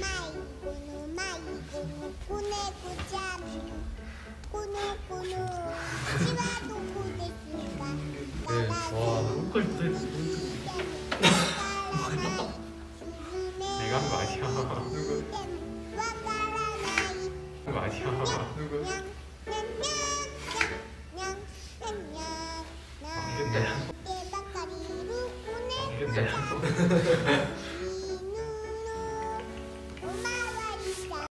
마이구누 마이구누 꾸네꾸자미 꾸누꾸누 시와도 꾸데스가 와, 그걸 또 했어. 내가 한 거 아니야. 누구? 와가라나이 한거 아니야. 누구? 안 된다. 대박가리로 안 된다.